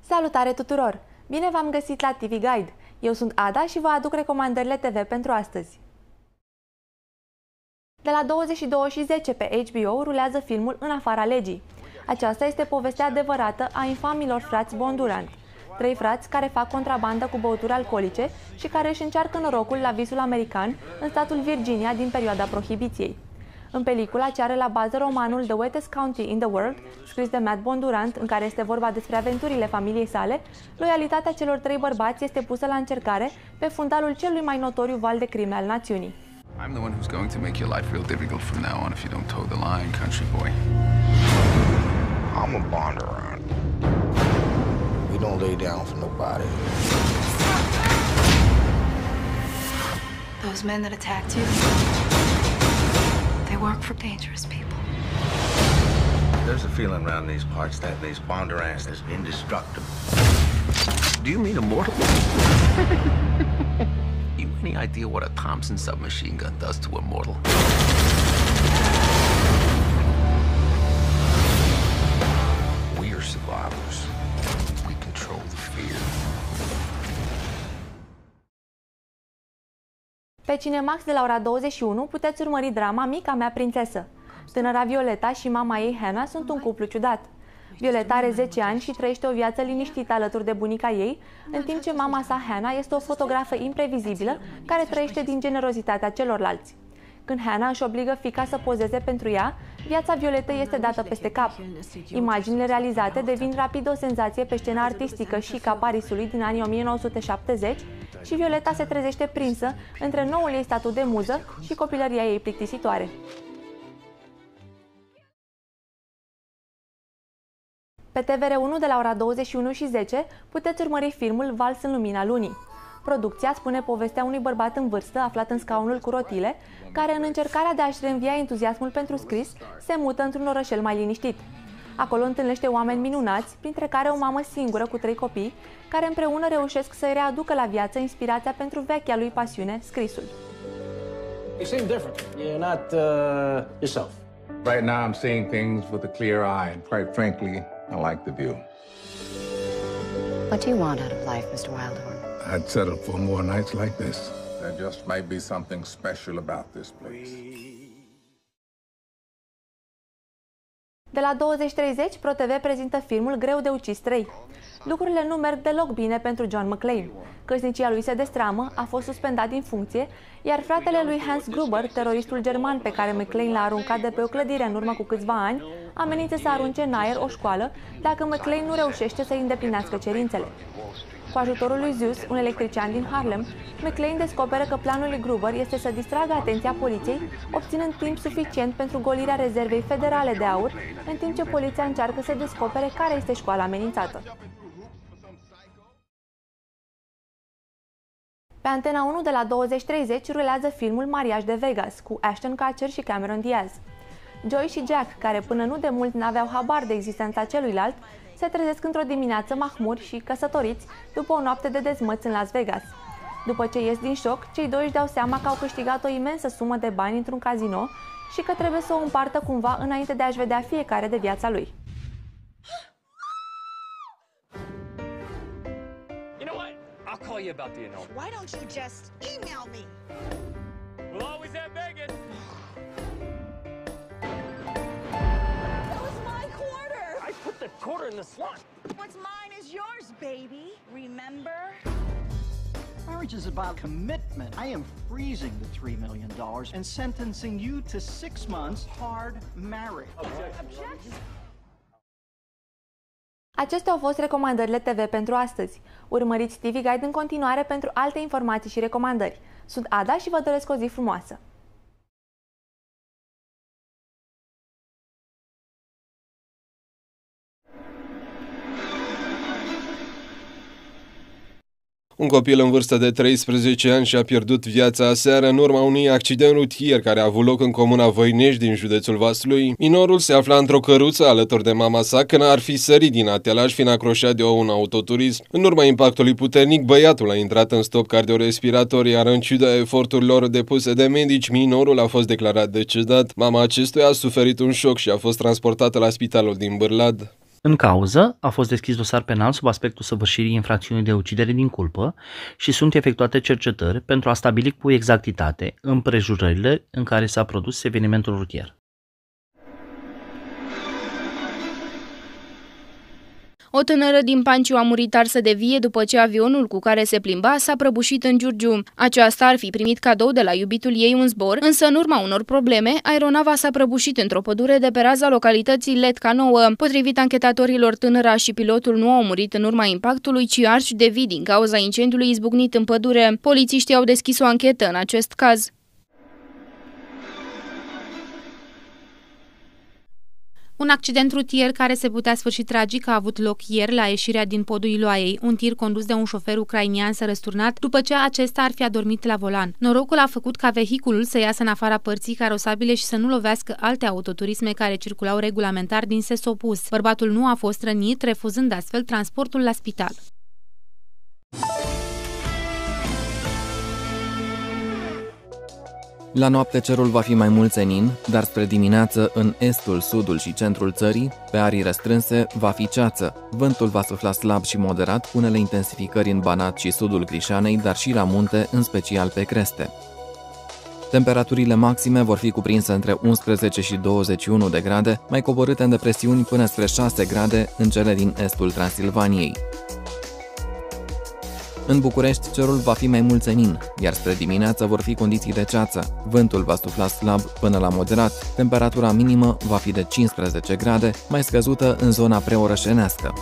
Salutare tuturor! Bine v-am găsit la TV Guide! Eu sunt Ada și vă aduc recomandările TV pentru astăzi. De la 22 și 10 pe HBO rulează filmul În afara legii. Aceasta este povestea adevărată a infamilor frați Bondurant, trei frați care fac contrabandă cu băuturi alcoolice și care își încearcă norocul la visul american în statul Virginia din perioada prohibiției. În pelicula ce are la bază romanul The Wettest County in the World, scris de Matt Bondurant, în care este vorba despre aventurile familiei sale, loialitatea celor trei bărbați este pusă la încercare pe fundalul celui mai notoriu val de crime al națiunii. I'm the one who's going to make your life real difficult from now on if you don't toe the line, country boy. I'm a Bondurant. We don't lay down for nobody. Those men that attacked you they work for dangerous people. There's a feeling around these parts that these Bondurants is indestructible. Do you mean immortal? you any idea what a Thompson submachine gun does to a mortal? Pe Cinemax de la ora 21 puteți urmări drama Mica mea prințesă. Tânăra Violeta și mama ei, Hannah, sunt un cuplu ciudat. Violeta are 10 ani și trăiește o viață liniștită alături de bunica ei, în timp ce mama sa, Hannah, este o fotografă imprevizibilă care trăiește din generozitatea celorlalți. Când Hannah își obligă fica să pozeze pentru ea, viața Violetei este dată peste cap. Imaginile realizate devin rapid o senzație pe scena artistică și ca Parisului din anii 1970 și Violeta se trezește prinsă între noul ei statut de muză și copilăria ei plictisitoare. Pe TVR1 de la ora 21 și 10 puteți urmări filmul Vals în lumina lunii. Producția spune povestea unui bărbat în vârstă aflat în scaunul cu rotile, care în încercarea de a-și reînvia entuziasmul pentru scris, se mută într-un orășel mai liniștit. Acolo întâlnește oameni minunați, printre care o mamă singură cu trei copii, care împreună reușesc să-i readucă la viață inspirația pentru vechea lui pasiune, scrisul. You seem different. You're not uh, yourself. Right now I'm seeing things with a clear eye, and quite frankly, I like the view. What do you want out of life, Mr. Wildhorn? I'd settle for more nights like this. There just might be something special about this place. De la 20.30, ProTV prezintă filmul Greu de ucis 3. Lucrurile nu merg deloc bine pentru John McClane. Căsnicia lui se destramă, a fost suspendat din funcție, iar fratele lui Hans Gruber, teroristul german pe care McClane l-a aruncat de pe o clădire în urmă cu câțiva ani, amenință să arunce în aer o școală dacă McClane nu reușește să îndeplinească cerințele. Cu ajutorul lui Zeus, un electrician din Harlem, McLean descoperă că planul lui Gruber este să distragă atenția poliției, obținând timp suficient pentru golirea rezervei federale de aur, în timp ce poliția încearcă să descopere care este școala amenințată. Pe Antena 1 de la 20.30 rulează filmul Mariaj de Vegas cu Ashton Kutcher și Cameron Diaz. Joy și Jack, care până nu de mult n-aveau habar de existența celuilalt, se trezesc într-o dimineață mahmuri și căsătoriți după o noapte de dezmăți în Las Vegas. După ce ies din șoc, cei doi își dau seama că au câștigat o imensă sumă de bani într-un casino și că trebuie să o împartă cumva înainte de a-și vedea fiecare de viața lui. You know what? I'll call you about the annulment. Why don't you just email me? Quarter in the slot. What's mine is yours, baby. Remember? Marriage is about commitment. I am freezing the $3 million and sentencing you to six months hard marriage. Objection. Acestea au fost recomandările TV pentru astăzi. Urmăriți TV Guide în continuare pentru alte informații și recomandări. Sunt Ada și vă doresc o zi frumoasă! Un copil în vârstă de 13 ani și-a pierdut viața aseară în urma unui accident rutier care a avut loc în comuna Voinești din județul Vaslui. Minorul se afla într-o căruță alături de mama sa când ar fi sărit din atelaj fiind acroșat de un autoturism. În urma impactului puternic, băiatul a intrat în stop cardiorespirator, iar în ciuda eforturilor depuse de medici, minorul a fost declarat decedat. Mama acestuia a suferit un șoc și a fost transportată la spitalul din Bârlad. În cauză a fost deschis dosar penal sub aspectul săvârșirii infracțiunii de ucidere din culpă și sunt efectuate cercetări pentru a stabili cu exactitate împrejurările în care s-a produs evenimentul rutier. O tânără din Panciu a murit arsă de vie după ce avionul cu care se plimba s-a prăbușit în Giurgiu. Aceasta ar fi primit cadou de la iubitul ei un zbor, însă în urma unor probleme, aeronava s-a prăbușit într-o pădure de pe raza localității Letca Nouă. Potrivit anchetatorilor, tânăra și pilotul nu au murit în urma impactului, ci arși de vii din cauza incendiului izbucnit în pădure. Polițiștii au deschis o anchetă în acest caz. Un accident rutier care se putea sfârși tragic a avut loc ieri la ieșirea din podul Iloaiei. Un tir condus de un șofer ucrainian s-a răsturnat după ce acesta ar fi adormit la volan. Norocul a făcut ca vehiculul să iasă în afara părții carosabile și să nu lovească alte autoturisme care circulau regulamentar din sens opus. Bărbatul nu a fost rănit, refuzând astfel transportul la spital. La noapte cerul va fi mai mult senin, dar spre dimineață în estul, sudul și centrul țării, pe arii restrânse, va fi ceață. Vântul va sufla slab și moderat, cu unele intensificări în Banat și sudul Crișanei, dar și la munte, în special pe creste. Temperaturile maxime vor fi cuprinse între 11 și 21 de grade, mai coborâte în depresiuni până spre 6 grade în cele din estul Transilvaniei. În București, cerul va fi mai mult senin, iar spre dimineață vor fi condiții de ceață. Vântul va sufla slab până la moderat, temperatura minimă va fi de 15 grade, mai scăzută în zona preorășenească.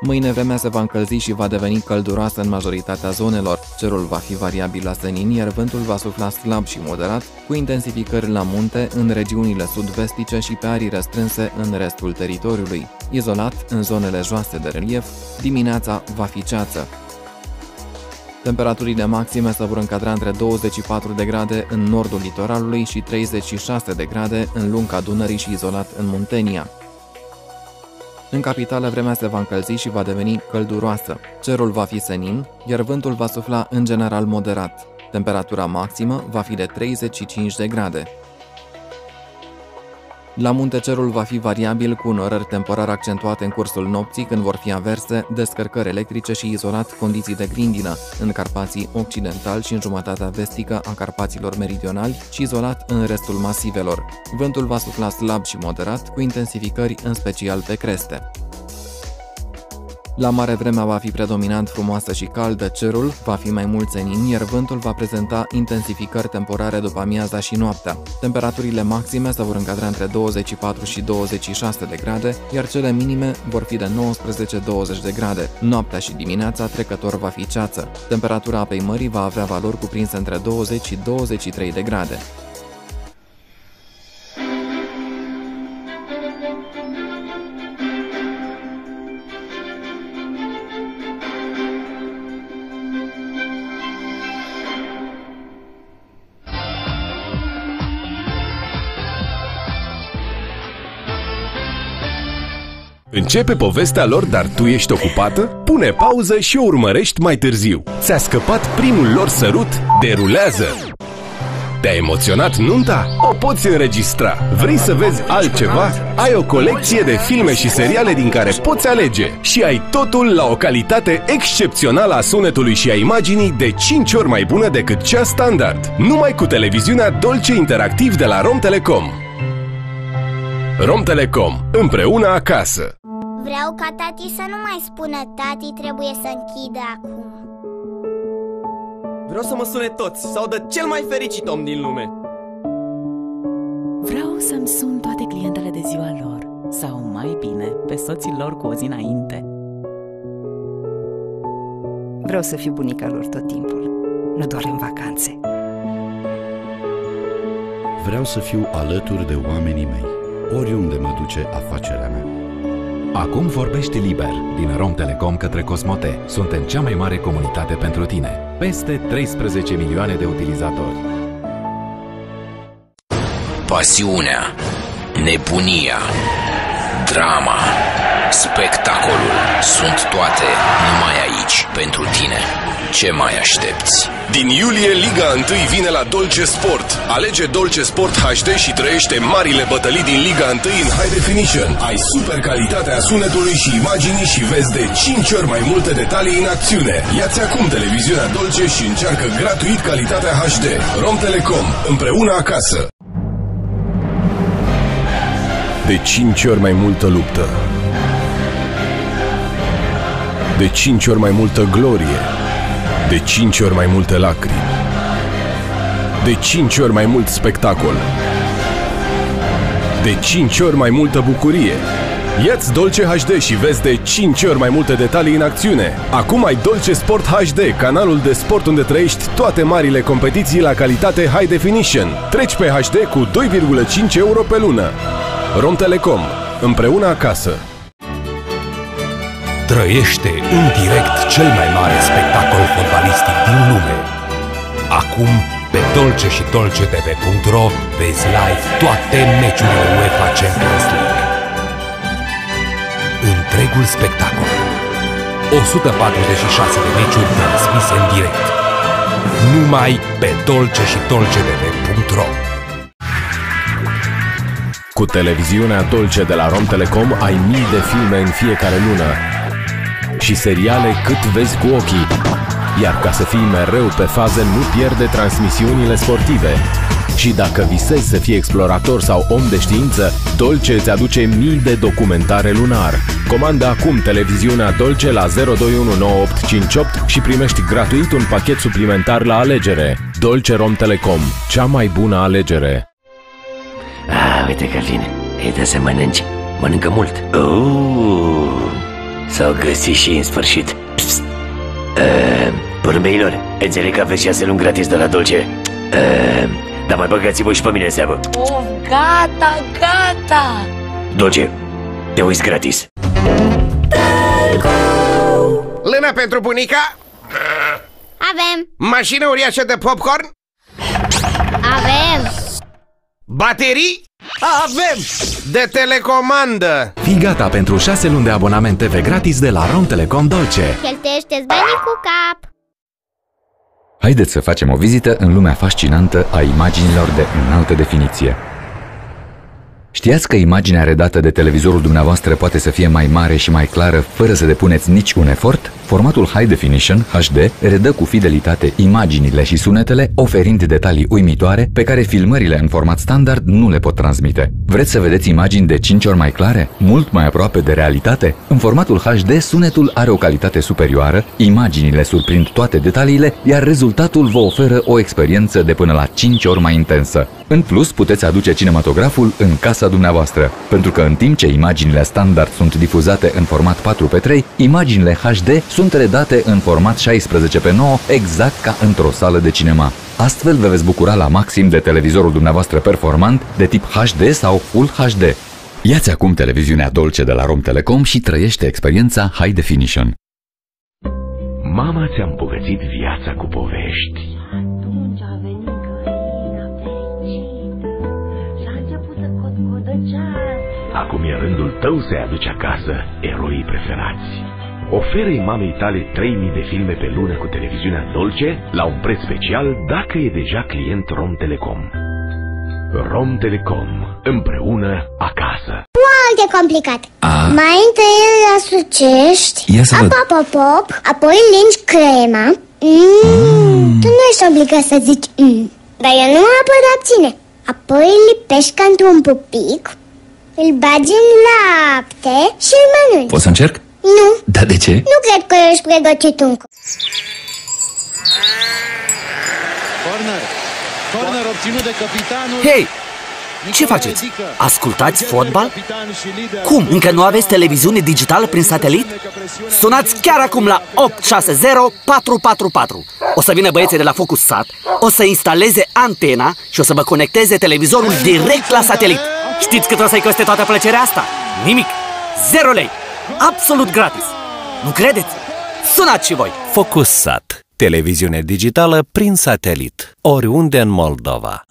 Mâine vremea se va încălzi și va deveni călduroasă în majoritatea zonelor. Cerul va fi variabil la senin, iar vântul va sufla slab și moderat, cu intensificări la munte în regiunile sud-vestice și pe arii restrânse în restul teritoriului. Izolat, în zonele joase de relief, dimineața va fi ceață. Temperaturile maxime se vor încadra între 24 de grade în nordul litoralului și 36 de grade în lunga Dunării și izolat în Muntenia. În capitală vremea se va încălzi și va deveni călduroasă. Cerul va fi senin, iar vântul va sufla în general moderat. Temperatura maximă va fi de 35 de grade. La munte cerul va fi variabil cu orări temporar accentuate în cursul nopții când vor fi averse, descărcări electrice și izolat condiții de grindină în Carpații Occidental și în jumătatea vestică a Carpaților Meridionali și izolat în restul masivelor. Vântul va sufla slab și moderat cu intensificări în special pe creste. La mare vremea va fi predominant frumoasă și caldă, cerul va fi mai mult senin, iar vântul va prezenta intensificări temporare după amiaza și noaptea. Temperaturile maxime se vor încadra între 24 și 26 de grade, iar cele minime vor fi de 19-20 de grade. Noaptea și dimineața trecător va fi ceață. Temperatura apei mării va avea valori cuprinse între 20 și 23 de grade. Începe povestea lor, dar tu ești ocupată? Pune pauză și o urmărești mai târziu. Ți-a scăpat primul lor sărut? Derulează! Te-a emoționat nunta? O poți înregistra. Vrei să vezi altceva? Ai o colecție de filme și seriale din care poți alege și ai totul la o calitate excepțională a sunetului și a imaginii de 5 ori mai bună decât cea standard. Numai cu televiziunea Dolce Interactiv de la Rom Telecom. Rom Telecom. Împreună acasă. Vreau ca tati să nu mai spună tati trebuie să închidă acum. Vreau să mă sune toți, sau de cel mai fericit om din lume. Vreau să-mi sun toate clientele de ziua lor Sau mai bine, pe soții lor cu o zi înainte. Vreau să fiu bunica lor tot timpul, nu doar în vacanțe. Vreau să fiu alături de oamenii mei, oriunde mă duce afacerea mea Acum vorbește liber din Rom Telecom către Cosmote. Suntem cea mai mare comunitate pentru tine. Peste 13 milioane de utilizatori. Pasiunea, nebunia, drama, spectacolul sunt toate numai aici pentru tine. Ce mai aștepți? Din iulie, Liga 1 vine la Dolce Sport. Alege Dolce Sport HD și trăiește marile bătălii din Liga 1 în High Definition. Ai super calitatea sunetului și imaginii și vezi de 5 ori mai multe detalii în acțiune. Ia-ți acum televiziunea Dolce și încearcă gratuit calitatea HD. Rom Telecom. Împreună acasă. De 5 ori mai multă luptă. De 5 ori mai multă glorie de 5 ori mai multe lacrimi. De 5 ori mai mult spectacol. De 5 ori mai multă bucurie. Iați Dolce HD și vezi de 5 ori mai multe detalii în acțiune. Acum ai Dolce Sport HD, canalul de sport unde trăiești toate marile competiții la calitate High Definition. Treci pe HD cu 2,5 euro pe lună. Rom Telecom. Împreună acasă. Trăiește în direct cel mai mare spectacol fotbalistic din lume. Acum, pe Dolce și dolcetv.ro vezi live toate meciurile UEFA Champions League. Întregul spectacol. 146 de meciuri transmise în direct. Numai pe Dolce și dolcetv.ro Cu televiziunea Dolce de la Rom Telecom ai mii de filme în fiecare lună și seriale cât vezi cu ochii. Iar ca să fii mereu pe fază, nu pierde transmisiunile sportive. Și dacă visezi să fii explorator sau om de știință, Dolce îți aduce mii de documentare lunar. Comandă acum televiziunea Dolce la 0219858 și primești gratuit un pachet suplimentar la alegere. Dolce Rom Telecom, cea mai bună alegere. Ah, uite că vine. Ei, de să mănânci. Mănâncă mult. Uh. S-au găsit și în sfârșit Psst. Uh, Porumbeilor, înțeleg că aveți șase luni gratis de la Dolce uh, Dar mai băgați-vă și pe mine în seamă Oh, gata, gata Dolce, te uiți gratis Lână pentru bunica? Avem Mașină uriașă de popcorn? Avem Baterii? Avem! De telecomandă! Fii gata pentru 6 luni de abonament TV gratis de la Rom Telecom Dolce. Cheltuiește-ți banii cu cap Haideți să facem o vizită în lumea fascinantă a imaginilor de înaltă definiție. Știați că imaginea redată de televizorul dumneavoastră poate să fie mai mare și mai clară fără să depuneți nici un efort? Formatul High Definition, HD, redă cu fidelitate imaginile și sunetele, oferind detalii uimitoare pe care filmările în format standard nu le pot transmite. Vreți să vedeți imagini de 5 ori mai clare? Mult mai aproape de realitate? În formatul HD, sunetul are o calitate superioară, imaginile surprind toate detaliile, iar rezultatul vă oferă o experiență de până la 5 ori mai intensă. În plus, puteți aduce cinematograful în casa dumneavoastră, pentru că în timp ce imaginile standard sunt difuzate în format 4x3, imaginile HD sunt redate în format 16x9, exact ca într-o sală de cinema. Astfel vă veți bucura la maxim de televizorul dumneavoastră performant de tip HD sau Full HD. Iați acum televiziunea Dolce de la Rom Telecom și trăiește experiența High Definition. Mama ți-a îmbogățit viața cu povești. Atunci a venit găina fericită Și a început să cotcodă ceas Acum e rândul tău să-i aduci acasă eroii preferați. Oferă-i mamei tale 3000 de filme pe lună cu televiziunea Dolce la un preț special dacă e deja client Rom Telecom. Rom Telecom. Împreună acasă. Foarte complicat A. Mai întâi îl asucești Ia să văd. Pop, pop, pop Apoi lingi crema mm. Tu nu ești obligat să zici mm. Dar eu nu mă pot abține Apoi îl lipești ca într-un pupic Îl bagi în lapte și îl mănânci Pot să încerc? Nu, Da, de ce? nu cred că ești pregătit încă Corner. Corner obținut de capitanul. Hei! Ce faceți? Ascultați fotbal? Cum? Încă nu aveți televiziune digitală prin satelit? Sunați chiar acum la 860-444 O să vină băieții de la Focus Sat O să instaleze antena Și o să vă conecteze televizorul direct la satelit Știți cât o să-i coste toată plăcerea asta? Nimic! Zero lei! Absolut gratis. Nu credeți? Sunați și voi! Focus Sat. Televiziune digitală prin satelit. Oriunde în Moldova.